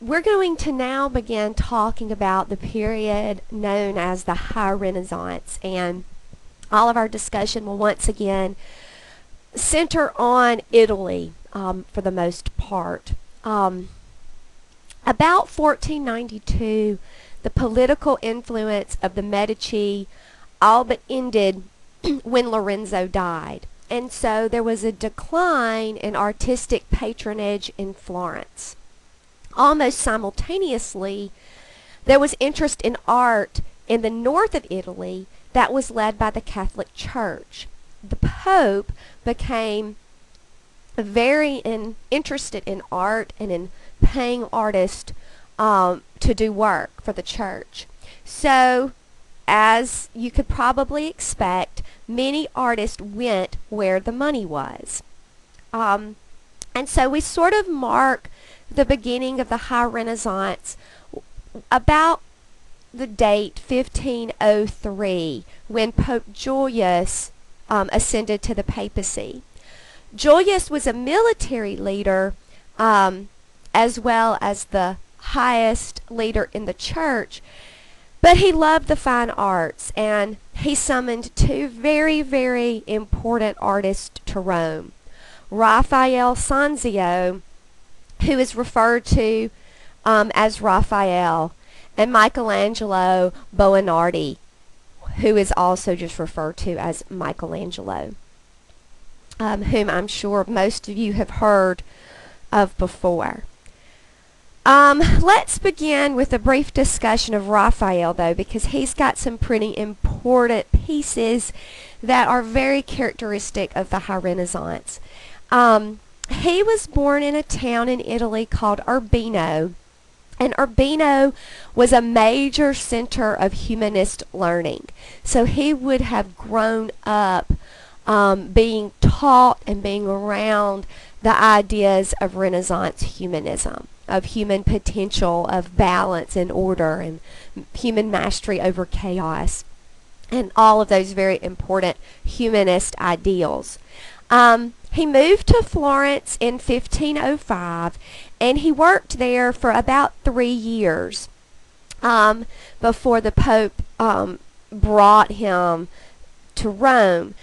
we're going to now begin talking about the period known as the High Renaissance, and all of our discussion will once again center on Italy um, for the most part. Um, about 1492, the political influence of the Medici all but ended when Lorenzo died. And so there was a decline in artistic patronage in Florence. Almost simultaneously, there was interest in art in the north of Italy that was led by the Catholic Church. The Pope became very in, interested in art and in paying artists um, to do work for the church. So, as you could probably expect, many artists went where the money was. Um, and so we sort of mark the beginning of the High Renaissance about the date 1503 when Pope Julius um, ascended to the papacy. Julius was a military leader um, as well as the highest leader in the church, but he loved the fine arts and he summoned two very, very important artists to Rome. Raphael Sanzio, who is referred to um, as Raphael, and Michelangelo Buonarroti, who is also just referred to as Michelangelo, um, whom I'm sure most of you have heard of before. Um, let's begin with a brief discussion of Raphael, though, because he's got some pretty important pieces that are very characteristic of the High Renaissance. Um, he was born in a town in Italy called Urbino, and Urbino was a major center of humanist learning. So he would have grown up um, being taught and being around the ideas of Renaissance humanism of human potential, of balance and order, and human mastery over chaos, and all of those very important humanist ideals. Um, he moved to Florence in 1505, and he worked there for about three years um, before the Pope um, brought him to Rome.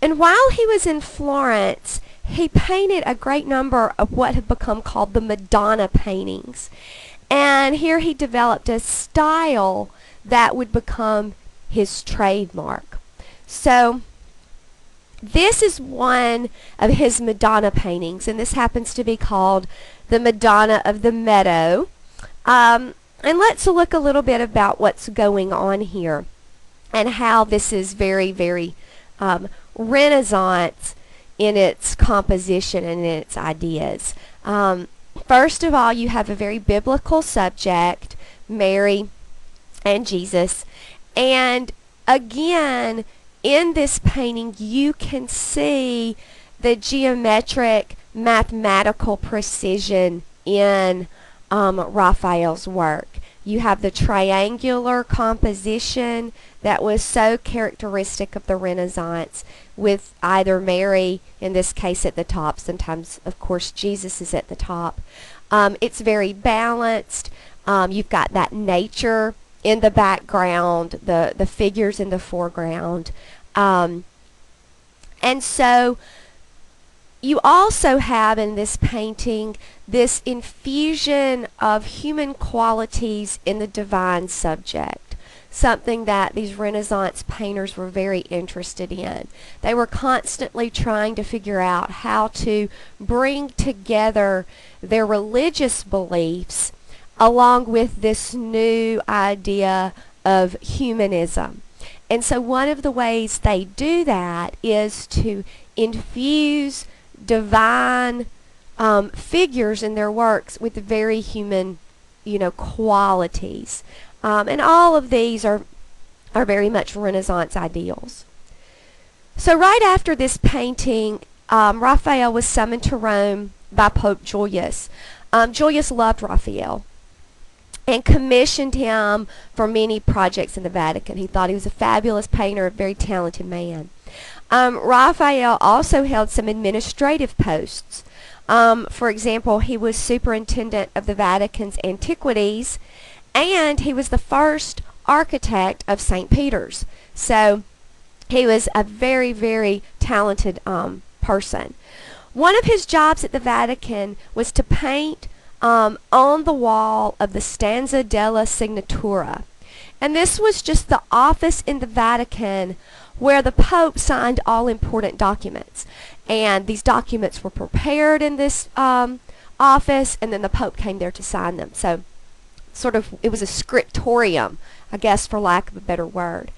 And while he was in Florence, he painted a great number of what have become called the Madonna paintings. And here he developed a style that would become his trademark. So this is one of his Madonna paintings, and this happens to be called the Madonna of the Meadow. Um, and let's look a little bit about what's going on here and how this is very, very um, Renaissance in its composition and in its ideas. Um, first of all, you have a very biblical subject, Mary and Jesus. And again, in this painting, you can see the geometric mathematical precision in um, Raphael's work. You have the triangular composition that was so characteristic of the Renaissance with either Mary, in this case, at the top. Sometimes, of course, Jesus is at the top. Um, it's very balanced. Um, you've got that nature in the background, the, the figures in the foreground. Um, and so you also have in this painting this infusion of human qualities in the divine subject, something that these Renaissance painters were very interested in. They were constantly trying to figure out how to bring together their religious beliefs along with this new idea of humanism. And so one of the ways they do that is to infuse divine um, figures in their works with very human, you know, qualities. Um, and all of these are, are very much Renaissance ideals. So right after this painting, um, Raphael was summoned to Rome by Pope Julius. Um, Julius loved Raphael and commissioned him for many projects in the Vatican. He thought he was a fabulous painter, a very talented man. Um, Raphael also held some administrative posts. Um, for example, he was superintendent of the Vatican's antiquities, and he was the first architect of St. Peter's. So he was a very, very talented um, person. One of his jobs at the Vatican was to paint um, on the wall of the Stanza della Signatura. And this was just the office in the Vatican where the Pope signed all important documents. And these documents were prepared in this um, office, and then the Pope came there to sign them. So, sort of, it was a scriptorium, I guess, for lack of a better word.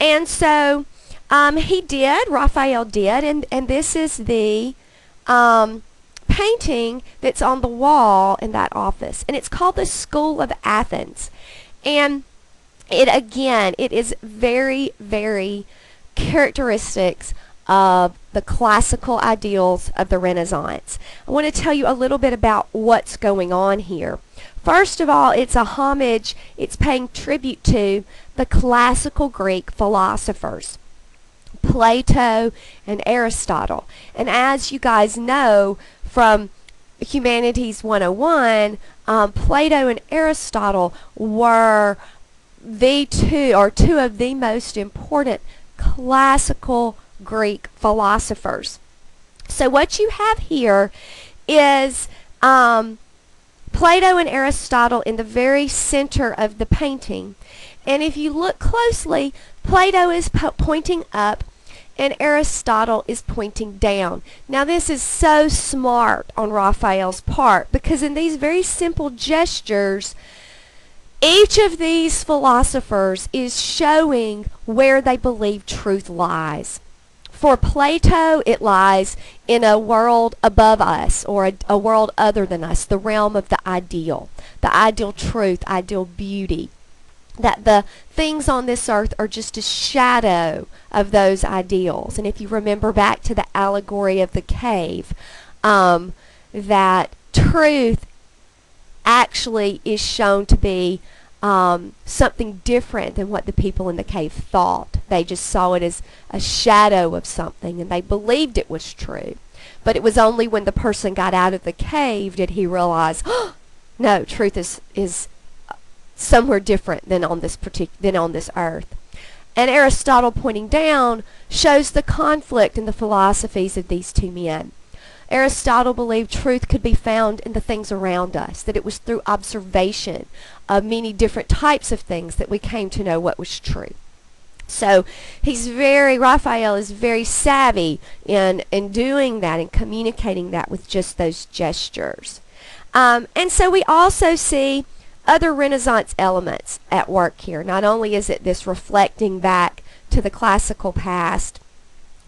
And so, um, he did, Raphael did, and, and this is the um, painting that's on the wall in that office. And it's called the School of Athens. And it, again, it is very, very characteristics of the classical ideals of the Renaissance. I want to tell you a little bit about what's going on here. First of all, it's a homage, it's paying tribute to the classical Greek philosophers. Plato and Aristotle. And as you guys know from Humanities 101, um, Plato and Aristotle were the two, or two of the most important classical Greek philosophers. So what you have here is um, Plato and Aristotle in the very center of the painting. And if you look closely, Plato is po- pointing up and Aristotle is pointing down. Now this is so smart on Raphael's part because in these very simple gestures, each of these philosophers is showing where they believe truth lies. For Plato, it lies in a world above us or a, a, world other than us, the realm of the ideal, the ideal truth, ideal beauty. That the things on this earth are just a shadow of those ideals. And if you remember back to the allegory of the cave, um, that truth actually is shown to be um, something different than what the people in the cave thought. They just saw it as a shadow of something and they believed it was true. But it was only when the person got out of the cave did he realize, oh, no, truth is, is somewhere different than on this partic- than on this earth. And Aristotle pointing down shows the conflict in the philosophies of these two men. Aristotle believed truth could be found in the things around us, that it was through observation of many different types of things that we came to know what was true. So he's very, Raphael is very savvy in, in doing that and communicating that with just those gestures. Um, and so we also see other Renaissance elements at work here. Not only is it this reflecting back to the classical past,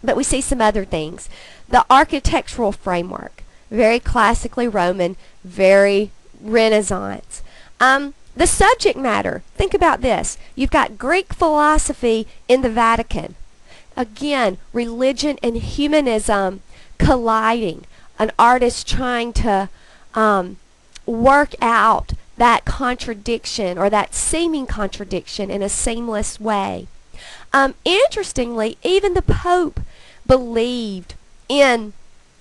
but we see some other things. The architectural framework, very classically Roman, very Renaissance. Um, the subject matter, think about this. You've got Greek philosophy in the Vatican. Again, religion and humanism colliding. An artist trying to um, work out that contradiction or that seeming contradiction in a seamless way. Um, interestingly, even the Pope believed in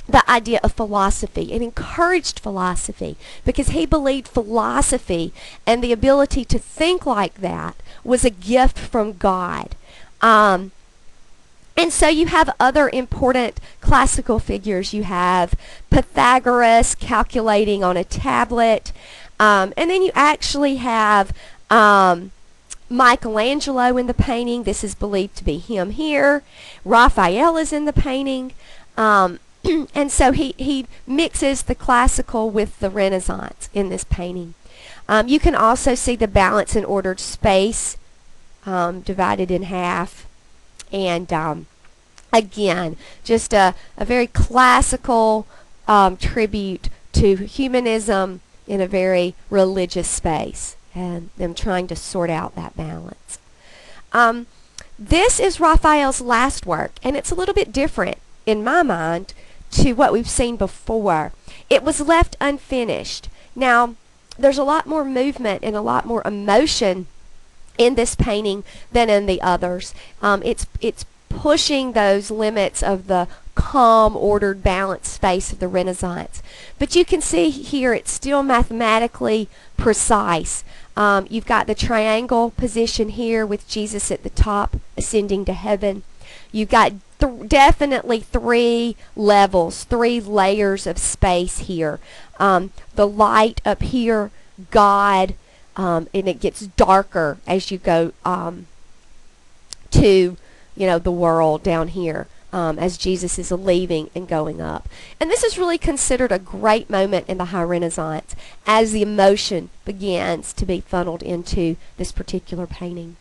the idea of philosophy and encouraged philosophy because he believed philosophy and the ability to think like that was a gift from God. Um, and so you have other important classical figures. You have Pythagoras calculating on a tablet. Um, and then you actually have um, Michelangelo in the painting. This is believed to be him here. Raphael is in the painting. Um, and so he, he mixes the classical with the Renaissance in this painting. Um, you can also see the balance and ordered space um, divided in half. And um, again, just a, a very classical tribute to humanism in a very religious space and them trying to sort out that balance. Um, this is Raphael's last work, and it's a little bit different in my mind to what we've seen before. It was left unfinished. Now, there's a lot more movement and a lot more emotion in this painting than in the others. Um, it's it's pushing those limits of the calm, ordered, balanced space of the Renaissance. But you can see here it's still mathematically precise. Um, you've got the triangle position here with Jesus at the top ascending to heaven. You've got th- definitely three levels, three layers of space here. Um, the light up here, God, um, and it gets darker as you go um, to, you know, the world down here. Um, as Jesus is leaving and going up. And this is really considered a great moment in the High Renaissance as the emotion begins to be funneled into this particular painting.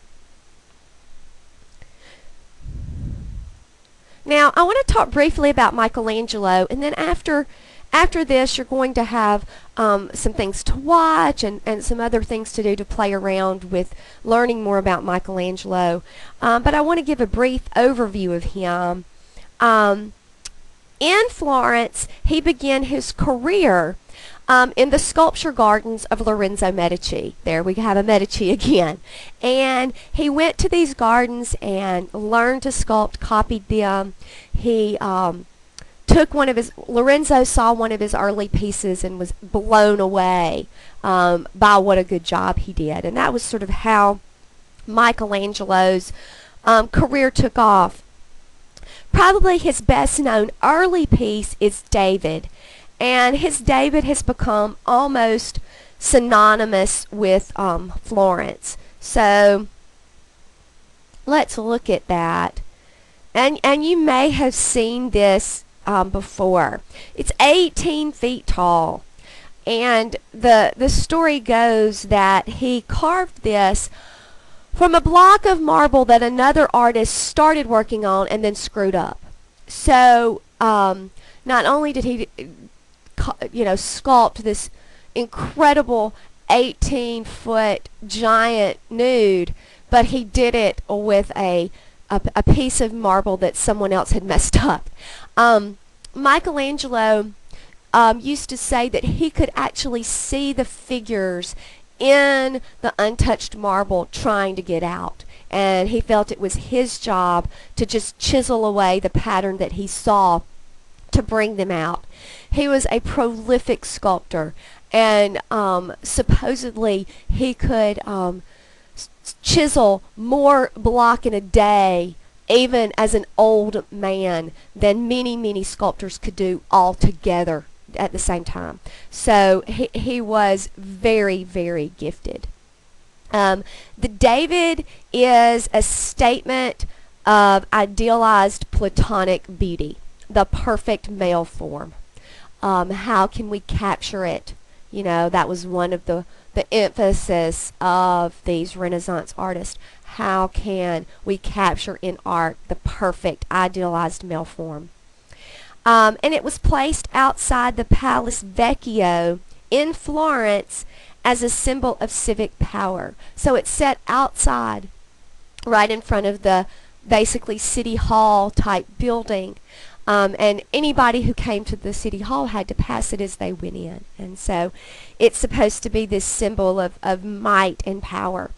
Now, I want to talk briefly about Michelangelo, and then after after this, you're going to have um, some things to watch and, and some other things to do to play around with learning more about Michelangelo. Um, but I want to give a brief overview of him. Um, in Florence, he began his career um, in the sculpture gardens of Lorenzo Medici. There we have a Medici again. And he went to these gardens and learned to sculpt, copied them. He um, took one of his, Lorenzo saw one of his early pieces and was blown away um, by what a good job he did. And that was sort of how Michelangelo's um, career took off. Probably his best known early piece is David. And his David has become almost synonymous with um, Florence. So let's look at that. And, and you may have seen this um, before. It's 18 feet tall. And the, the story goes that he carved this from a block of marble that another artist started working on and then screwed up. So um, not only did he you know, sculpt this incredible 18 foot giant nude, but he did it with a, a, a piece of marble that someone else had messed up. Um, Michelangelo um, used to say that he could actually see the figures in the untouched marble trying to get out. And he felt it was his job to just chisel away the pattern that he saw to bring them out. He was a prolific sculptor, and um, supposedly he could um, chisel more block in a day, even as an old man, than many, many sculptors could do all together at the same time. So he, he was very, very gifted. Um, the David is a statement of idealized platonic beauty the perfect male form. Um, how can we capture it? You know, that was one of the, the emphasis of these Renaissance artists. How can we capture in art the perfect idealized male form? Um, and it was placed outside the Palace Vecchio in Florence as a symbol of civic power. So it's set outside, right in front of the basically city hall type building. Um, and anybody who came to the city hall had to pass it as they went in. And so it's supposed to be this symbol of, of might and power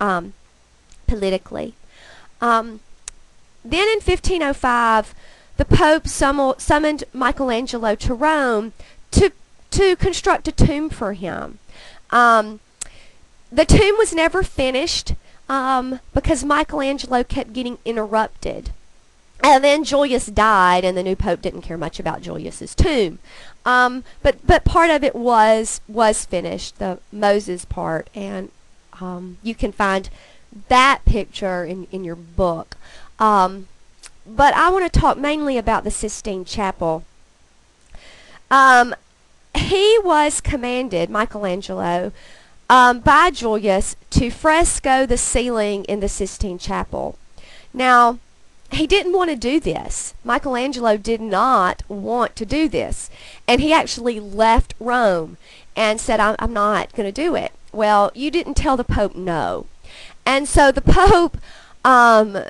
um, politically. Um, then in 1505, the Pope summoned Michelangelo to Rome to, to construct a tomb for him. Um, the tomb was never finished um, because Michelangelo kept getting interrupted. And then Julius died, and the new pope didn't care much about Julius's tomb. Um, but but part of it was was finished, the Moses part, and um, you can find that picture in in your book. Um, but I want to talk mainly about the Sistine Chapel. Um, he was commanded, Michelangelo, um, by Julius to fresco the ceiling in the Sistine Chapel. Now he didn't want to do this. Michelangelo did not want to do this. And he actually left Rome and said, I'm, I'm not going to do it. Well, you didn't tell the Pope no. And so the Pope, um,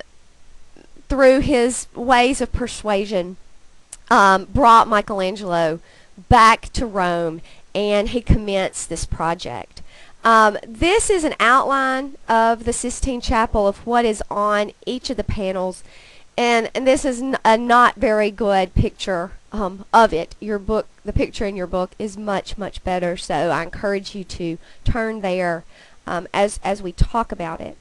through his ways of persuasion, um, brought Michelangelo back to Rome and he commenced this project. Um, this is an outline of the Sistine Chapel of what is on each of the panels and and this is a not very good picture um, of it. Your book, the picture in your book, is much much better. So I encourage you to turn there um, as as we talk about it.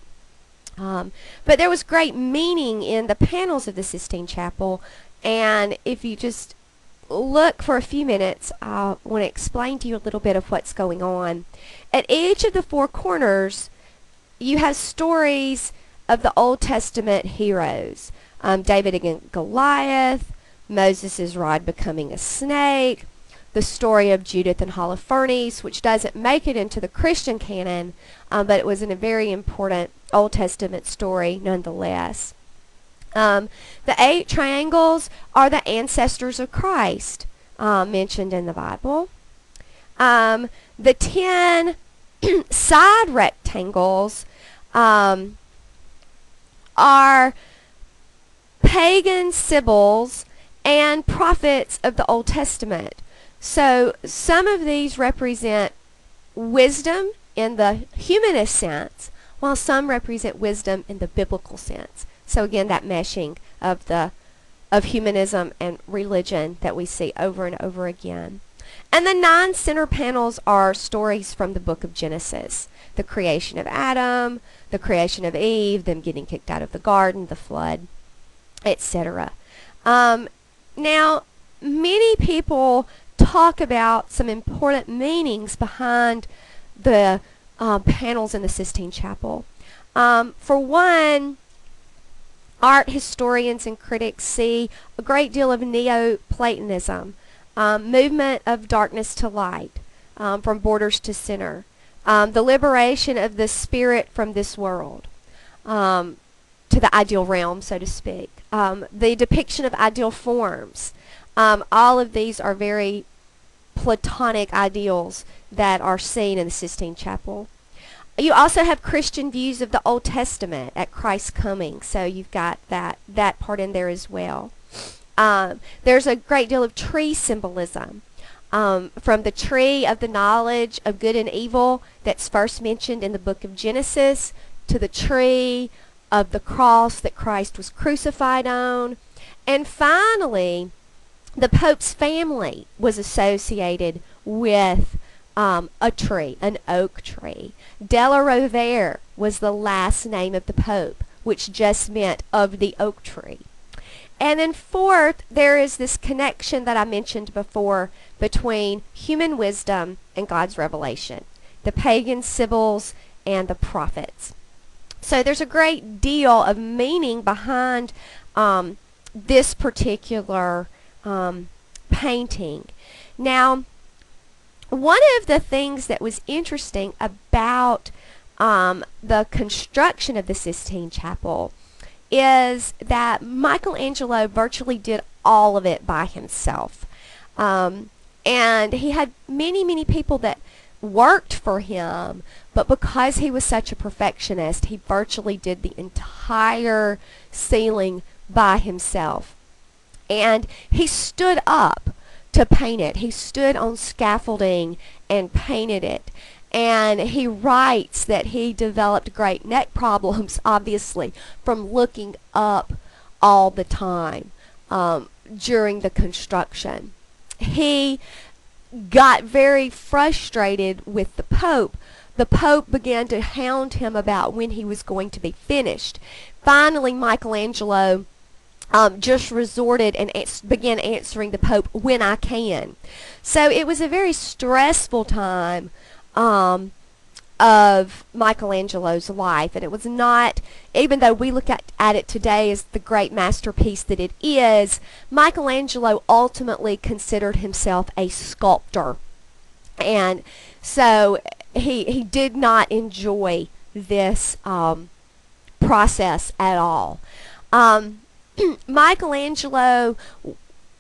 Um, but there was great meaning in the panels of the Sistine Chapel, and if you just look for a few minutes, I want to explain to you a little bit of what's going on. At each of the four corners, you have stories of the Old Testament heroes. Um, David against Goliath, Moses' rod becoming a snake, the story of Judith and Holofernes, which doesn't make it into the Christian canon, um, but it was in a very important Old Testament story nonetheless. Um, the eight triangles are the ancestors of Christ uh, mentioned in the Bible. Um, the ten side rectangles um, are pagan sibyls and prophets of the Old Testament. So some of these represent wisdom in the humanist sense, while some represent wisdom in the biblical sense. So again, that meshing of the of humanism and religion that we see over and over again. And the nine center panels are stories from the book of Genesis. The creation of Adam, the creation of Eve, them getting kicked out of the garden, the flood, etc. Um, now, many people talk about some important meanings behind the uh, panels in the Sistine Chapel. Um, for one, art historians and critics see a great deal of Neoplatonism, um, movement of darkness to light, um, from borders to center, um, the liberation of the spirit from this world um, to the ideal realm, so to speak, the depiction of ideal forms. All of these are very Platonic ideals that are seen in the Sistine Chapel. You also have Christian views of the Old Testament at Christ's coming, so you've got that that part in there as well. Um, there's a great deal of tree symbolism, um, from the tree of the knowledge of good and evil that's first mentioned in the book of Genesis to the tree of the cross that Christ was crucified on, and finally, the Pope's family was associated with um, a tree, an oak tree. Della Rovere was the last name of the Pope, which just meant of the oak tree. And then fourth, there is this connection that I mentioned before between human wisdom and God's revelation, the pagan sibyls and the prophets. So there's a great deal of meaning behind um, this particular um, painting. Now, one of the things that was interesting about um, the construction of the Sistine Chapel is that Michelangelo virtually did all of it by himself. Um, and he had many, many people that worked for him, but because he was such a perfectionist, he virtually did the entire ceiling by himself. And he stood up to paint it. He stood on scaffolding and painted it. And he writes that he developed great neck problems, obviously, from looking up all the time um, during the construction. He got very frustrated with the Pope. The Pope began to hound him about when he was going to be finished. Finally, Michelangelo um, just resorted and ans- began answering the Pope when I can. So it was a very stressful time um, of Michelangelo's life, and it was not, even though we look at, at it today as the great masterpiece that it is, Michelangelo ultimately considered himself a sculptor. And so he, he did not enjoy this um, process at all. Um, Michelangelo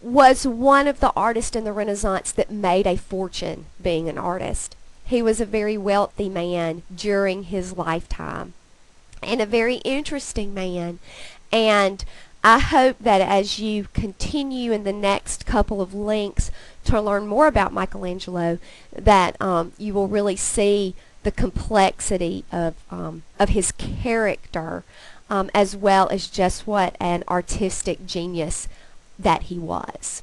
was one of the artists in the Renaissance that made a fortune being an artist. He was a very wealthy man during his lifetime and a very interesting man. And I hope that as you continue in the next couple of links to learn more about Michelangelo, that um, you will really see the complexity of um, of his character um, as well as just what an artistic genius that he was.